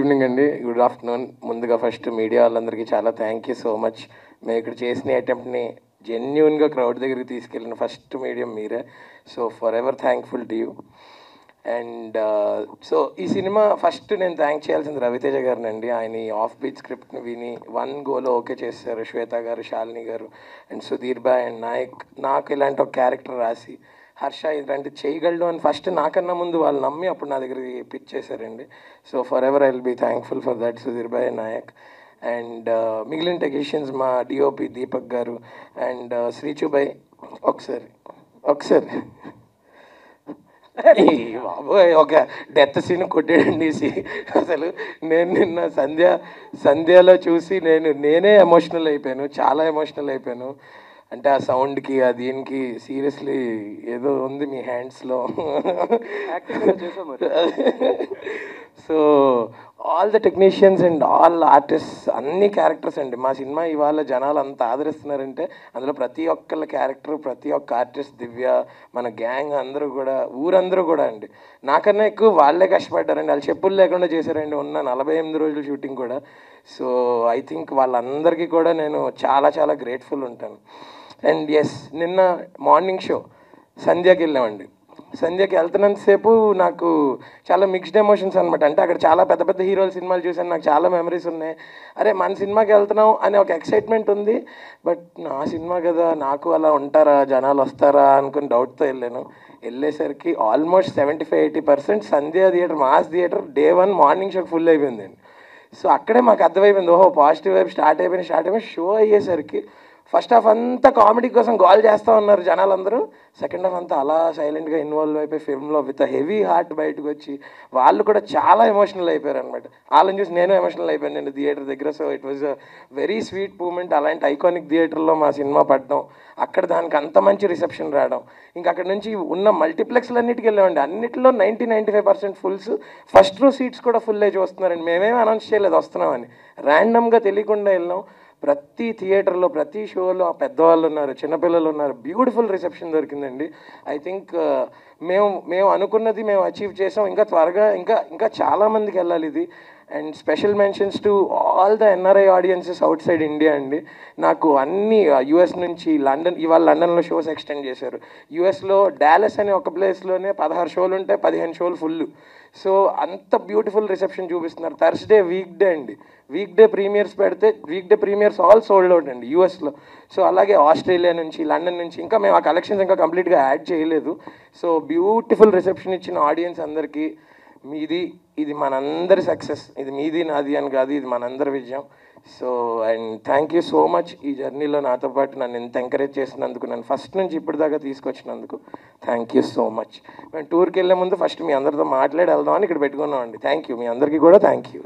Evening అండి. Good afternoon ముందుగా first media వాళ్ళందరికీ చాలా థ్యాంక్ యూ సో మచ్ మేము ఇక్కడ చేసిన అటెంప్ట్ని జెన్యున్గా క్రౌడ్ దగ్గరికి తీసుకెళ్ళిన ఫస్ట్ మీడియం మీరే. So forever thankful to you and so ఈ సినిమా ఫస్ట్ నేను థ్యాంక్ చేయాల్సింది రవితేజ గారిని అండి ఆయన ఈ ఆఫ్ బీట్ స్క్రిప్ట్ని విని వన్ గోలో ఓకే చేశారు. శ్వేత గారు శాలిని గారు and Sudheer bye and Nayak. నాకు ఇలాంటి ఒక క్యారెక్టర్ రాసి హర్ష ఇలాంటి చేయగలడు అని ఫస్ట్ నాకన్నా ముందు వాళ్ళు నమ్మి అప్పుడు నా దగ్గరికి పిచ్చేశారండి so forever I will be thankful for that Sudheer Bhai Nayak and మిగిలిన టెక్నీషియన్స్ మా డిఓపి దీపక్ గారు అండ్ శ్రీచుబాయ్ uh, ఒకసారి ఒకసారి. ఈ బాబోయ్ ఒక డెత్ సీన్ కొట్టాడండి అసలు నేను నిన్న సంధ్య సంధ్యలో చూసి నేను నేనే ఎమోషనల్ అయిపోయాను చాలా ఎమోషనల్ అయిపోయాను. అంటే ఆ సౌండ్కి ఆ దీనికి సీరియస్లీ ఏదో ఉంది మీ హ్యాండ్స్లో. So all the technicians and all artist అన్ని క్యారెక్టర్స్ అండి. మా సినిమా ఇవాళ జనాలు అంత ఆదరిస్తున్నారంటే అందులో ప్రతి ఒక్కళ్ళ క్యారెక్టర్ ప్రతి ఒక్క ఆర్టిస్ట్ దివ్య మన గ్యాంగ్ అందరూ కూడా ఊరందరూ కూడా అండి. నాకన్నా ఎక్కువ వాళ్ళే కష్టపడ్డారండి. వాళ్ళు చెప్పులు లేకుండా చేశారండి. ఉన్న నలభై ఎనిమిది రోజుల షూటింగ్ కూడా. సో ఐ థింక్ వాళ్ళందరికీ కూడా నేను చాలా చాలా గ్రేట్ఫుల్ ఉంటాను. అండ్ ఎస్ నిన్న మార్నింగ్ షో సంధ్యకి వెళ్ళామండి. సంధ్యకి వెళ్తున్నంతసేపు నాకు చాలా మిక్స్డ్ ఎమోషన్స్ అనమాట అంటే అక్కడ చాలా పెద్ద పెద్ద హీరోల సినిమాలు చూశాను. నాకు చాలా మెమరీస్ ఉన్నాయి. అరే మన సినిమాకి వెళ్తున్నాం అనే ఒక ఎక్సైట్మెంట్ ఉంది. బట్ నా సినిమా కదా నాకు అలా ఉంటారా జనాలు వస్తారా అనుకుని డౌట్తో వెళ్ళాను. వెళ్ళేసరికి almost seventy five eighty percent Sandhya theatre mass theatre day one morning షోకి ఫుల్ అయిపోయిందండి. సో అక్కడే మాకు అర్థమైపోయింది. ఓహో పాజిటివ్ వైపు స్టార్ట్ అయిపోయింది స్టార్ట్ అయిపోయింది షో అయ్యేసరికి ఫస్ట్ హాఫ్ అంతా కామెడీ కోసం గాల్ చేస్తూ ఉన్నారు జనాలందరూ. సెకండ్ హాఫ్ అంతా అలా సైలెంట్గా ఇన్వాల్వ్ అయిపోయి ఫిల్మ్లో విత్ హెవీ హార్ట్ బయటకు వచ్చి వాళ్ళు కూడా చాలా ఎమోషనల్ అయిపోయారు అనమాట వాళ్ళని చూసి నేను ఎమోషనల్ అయిపోయాను. నేను థియేటర్ దగ్గర so it was a very sweet moment అలాంటి ఐకానిక్ థియేటర్లో మా సినిమా పడడం అక్కడ దానికి అంత మంచి రిసెప్షన్ రావడం ఇంకా అక్కడ నుంచి ఉన్న మల్టీప్లెక్స్లన్నిటికి వెళ్ళామండి అన్నిటిలో ninety ninety five percent fulls first row seats కూడా ఫుల్ అయి చూస్తున్నారండి. మేమేం అనౌన్స్ చేయలేదు వస్తున్నామని. ర్యాండమ్గా తెలియకుండా వెళ్ళాం. ప్రతి థియేటర్లో ప్రతి షోలో ఆ పెద్దవాళ్ళు ఉన్నారు చిన్నపిల్లలు ఉన్నారు. బ్యూటిఫుల్ రిసెప్షన్ దొరికిందండి. ఐ థింక్ మేము మేము అనుకున్నది మేము అచీవ్ చేసాం. ఇంకా త్వరగా ఇంకా ఇంకా చాలామందికి వెళ్ళాలి ఇది. And special mentions to all the NRI audiences outside India అండి. నాకు అన్ని యుఎస్ నుంచి లండన్ ఇవాళ లండన్లో షోస్ ఎక్స్టెండ్ చేశారు. యుఎస్లో డాలస్ అనే ఒక ప్లేస్లోనే పదహారు షోలు ఉంటాయి పదిహేను షోలు ఫుల్ సో అంత బ్యూటిఫుల్ రిసెప్షన్ చూపిస్తున్నారు. థర్స్డే వీక్ డే అండి. వీక్ డే ప్రీమియర్స్ పెడితే weekday premieres all sold out అండి యూఎస్లో. సో అలాగే ఆస్ట్రేలియా నుంచి లండన్ నుంచి ఇంకా మేము ఆ కలెక్షన్స్ ఇంకా కంప్లీట్గా యాడ్ చేయలేదు. సో బ్యూటిఫుల్ రిసెప్షన్ ఇచ్చిన ఆడియన్స్ అందరికీ మీది ఇది మనందరి సక్సెస్. ఇది మీది నాది అని కాదు ఇది మనందరి విజయం. So and thank you so much ఈ జర్నీలో నాతో పాటు నన్ను ఎంత ఎంకరేజ్ చేసినందుకు నన్ను ఫస్ట్ నుంచి ఇప్పటిదాకా తీసుకొచ్చినందుకు థ్యాంక్ యూ సో మచ్. మేము టూర్కి వెళ్ళే ముందు ఫస్ట్ మీ అందరితో మాట్లాడి వెళ్దామని ఇక్కడ పెట్టుకున్నామండి. Thank you. మీ అందరికీ కూడా థ్యాంక్ యూ.